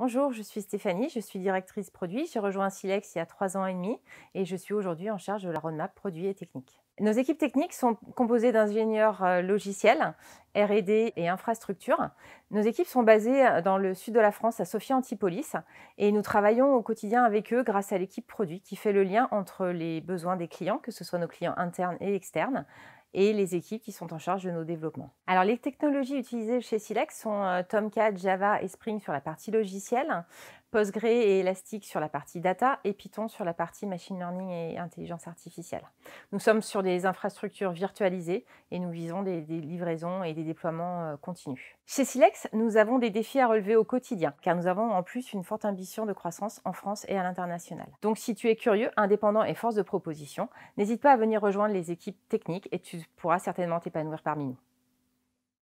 Bonjour, je suis Stéphanie, je suis directrice produit. J'ai rejoint Silex il y a trois ans et demi et je suis aujourd'hui en charge de la roadmap produit et technique. Nos équipes techniques sont composées d'ingénieurs euh, logiciels, R&D et infrastructures. Nos équipes sont basées euh, dans le sud de la France, à Sophia Antipolis, et nous travaillons au quotidien avec eux grâce à l'équipe produit qui fait le lien entre les besoins des clients, que ce soit nos clients internes et externes, et les équipes qui sont en charge de nos développements. Alors les technologies utilisées chez Silex sont euh, Tomcat, Java et Spring sur la partie logicielle, Postgre et Elastic sur la partie data et Python sur la partie machine learning et intelligence artificielle. Nous sommes sur des infrastructures virtualisées et nous visons des, livraisons et des déploiements euh, continus. Chez Silex, nous avons des défis à relever au quotidien car nous avons en plus une forte ambition de croissance en France et à l'international. Donc si tu es curieux, indépendant et force de proposition, n'hésite pas à venir rejoindre les équipes techniques et tu pourras certainement t'épanouir parmi nous.